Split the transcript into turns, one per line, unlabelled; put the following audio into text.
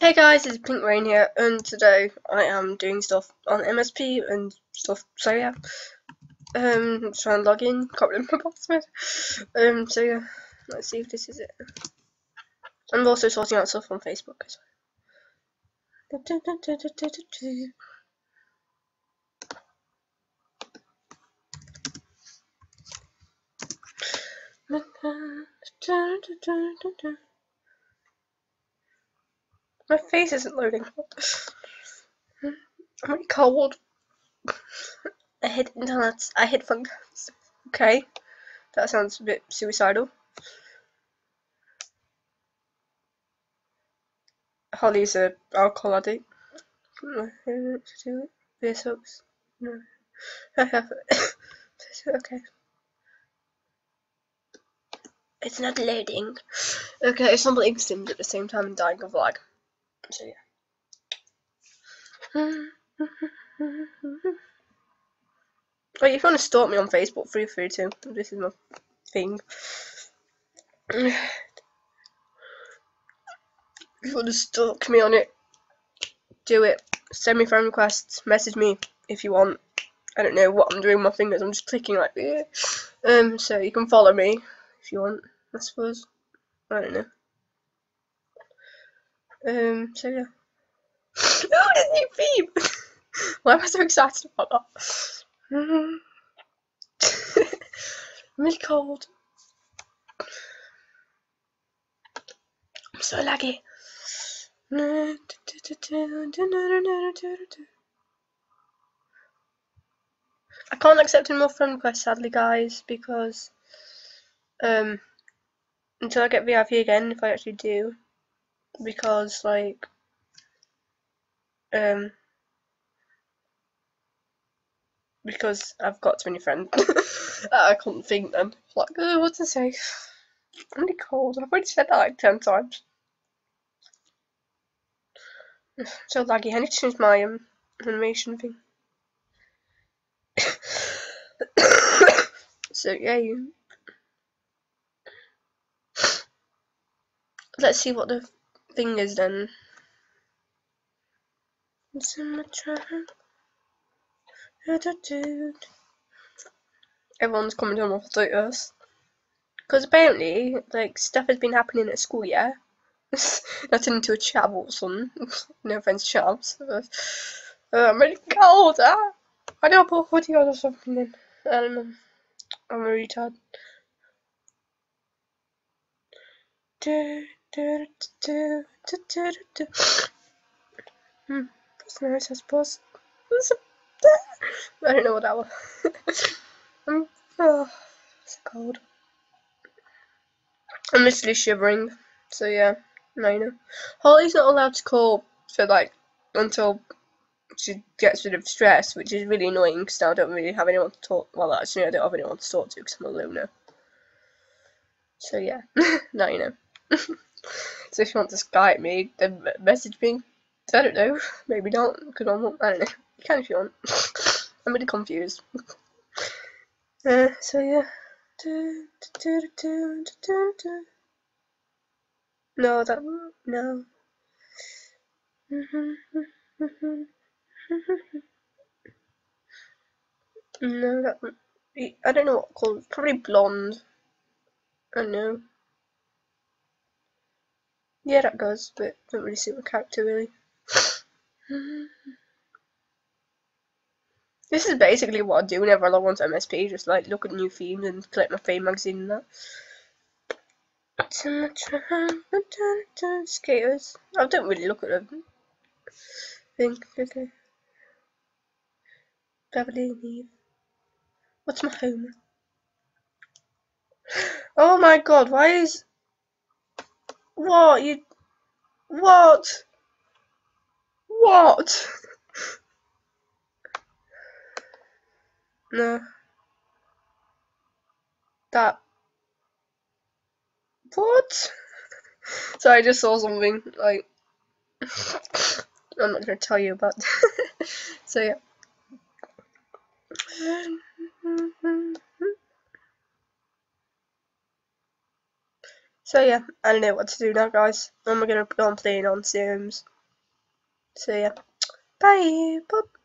Hey guys, it's Pink Rain here, and today I am doing stuff on MSP and stuff. So yeah, um, trying to log in. Can't remember my password. Um, so yeah, let's see if this is it. I'm also sorting out stuff on Facebook as well. My face isn't loading. I'm really cold. I hit internet. I hit fungus. Okay. That sounds a bit suicidal. Holly's a alcohol addict. Beer soaks. No. I have it. okay. It's not loading. Okay, it's something stimmed at the same time and dying of lag. So yeah. Wait, if you want to stalk me on Facebook, feel free to. This is my thing. If you want to stalk me on it, do it. Send me friend requests, message me if you want. I don't know what I'm doing with my fingers, I'm just clicking like yeah. Um, so you can follow me if you want, I suppose. I don't know. Um, so yeah. oh, this new theme! Why am I so excited about that? I'm really cold. I'm so laggy. I can't accept any more friend requests, sadly, guys, because um, until I get VIP again, if I actually do, because like um because I've got too many friends. I couldn't think then. Like, oh, what to say? I'm really cold. I've already said that like ten times. So laggy. I need to change my um, animation thing. so yeah, you. Let's see what the thing is then. Everyone's commenting on my photos. Because apparently, like, stuff has been happening at school, yeah? Not into a chat or something. no offense, chavs. Uh, I'm really cold, ah! I don't put hoodie on or something then. I don't know. I'm a retard. Do, Hmm, that's nice, I suppose. I don't know what that was. I'm, oh, it's cold. I'm literally shivering. So yeah, now you know. Holly's not allowed to call for like until she gets rid of stress, which is really annoying because I don't really have anyone to talk. Well, actually, I don't have anyone to talk to because I'm a loner. So yeah, now you know. so if you want to Skype me, then message me. I don't know. Maybe not, because I'm not, I don't know. You can if you want. I'm a really confused. uh, so yeah. No, that no. no, that I don't know what called. Probably blonde. I don't know. Yeah, that goes, but don't really suit my character really. This is basically what I do whenever I log onto MSP, just like look at new themes and collect my fame magazine and that. Skaters. I don't really look at them. Think, okay. Beverly Eve. What's my home? Oh my god, why is what you what what No. That. What? so I just saw something, like. I'm not gonna tell you about. so yeah. So yeah, I don't know what to do now, guys. I'm gonna go on playing on Sims. So yeah, bye. bye.